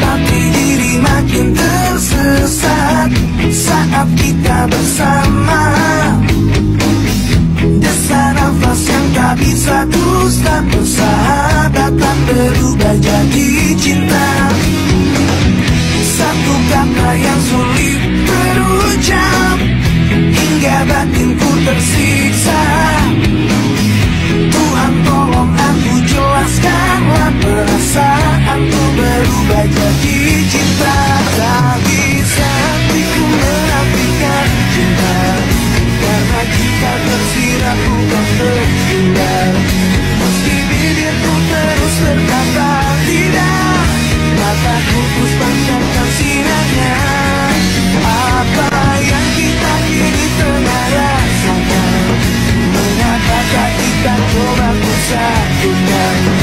Tapi diri makin tersesat Saat kita bersama. Desa nafas yang tak bisa terus Tak persahabatan berubah jadi cinta. Satu kata yang sulit berucap saco.